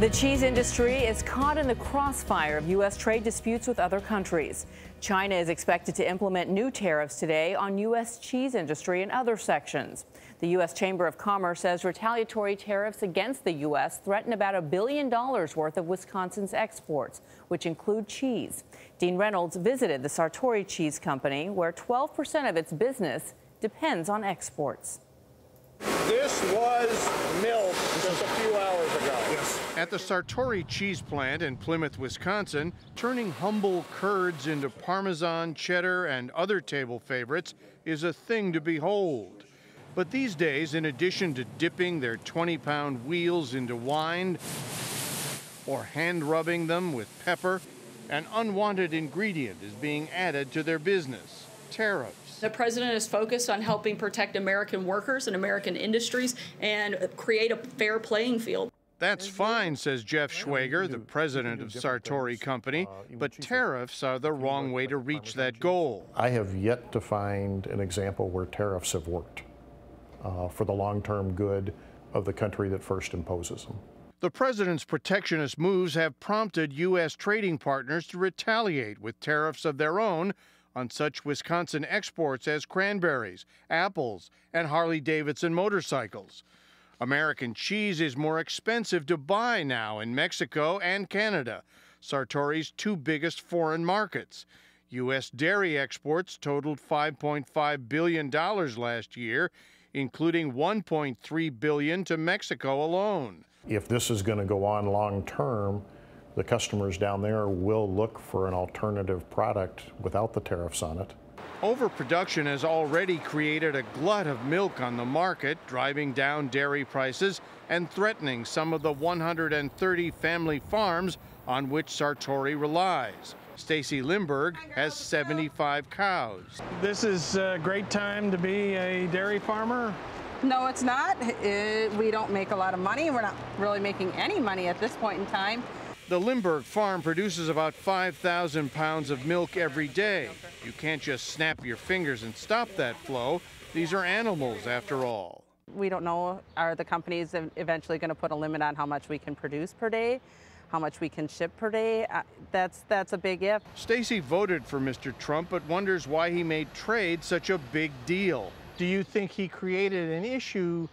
The cheese industry is caught in the crossfire of U.S. trade disputes with other countries. China is expected to implement new tariffs today on U.S. cheese industry and other sections. The U.S. Chamber of Commerce says retaliatory tariffs against the U.S. threaten about a billion dollars worth of Wisconsin's exports, which include cheese. Dean Reynolds visited the Sartori Cheese Company, where 12% of its business depends on exports. This was milk just a few hours. At the Sartori cheese plant in Plymouth, Wisconsin, turning humble curds into Parmesan, cheddar, and other table favorites is a thing to behold. But these days, in addition to dipping their 20 pound wheels into wine or hand rubbing them with pepper, an unwanted ingredient is being added to their business tariffs. The president is focused on helping protect American workers and American industries and create a fair playing field. That's fine, says Jeff Schwager, the president of Sartori Company, but tariffs are the wrong way to reach that goal. I have yet to find an example where tariffs have worked uh, for the long-term good of the country that first imposes them. The president's protectionist moves have prompted U.S. trading partners to retaliate with tariffs of their own on such Wisconsin exports as cranberries, apples, and Harley Davidson motorcycles. American cheese is more expensive to buy now in Mexico and Canada, Sartori's two biggest foreign markets. U.S. dairy exports totaled $5.5 billion last year, including 1.3 billion to Mexico alone. If this is going to go on long term, the customers down there will look for an alternative product without the tariffs on it. Overproduction has already created a glut of milk on the market, driving down dairy prices and threatening some of the 130 family farms on which Sartori relies. Stacy Limburg has 75 cows. This is a great time to be a dairy farmer. No, it's not. It, we don't make a lot of money. We're not really making any money at this point in time. The Limburg farm produces about 5,000 pounds of milk every day. You can't just snap your fingers and stop that flow. These are animals, after all. We don't know, are the companies eventually going to put a limit on how much we can produce per day? How much we can ship per day? Uh, that's, that's a big if. Stacy voted for Mr. Trump, but wonders why he made trade such a big deal. Do you think he created an issue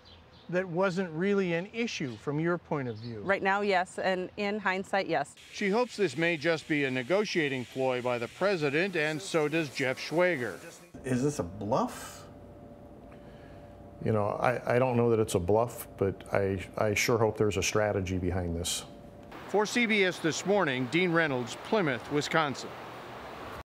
that wasn't really an issue from your point of view? Right now, yes, and in hindsight, yes. She hopes this may just be a negotiating ploy by the president, and so does Jeff Schwager. Is this a bluff? You know, I, I don't know that it's a bluff, but I, I sure hope there's a strategy behind this. For CBS This Morning, Dean Reynolds, Plymouth, Wisconsin.